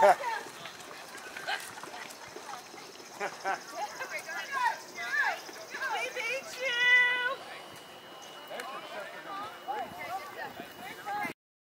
Ha ha.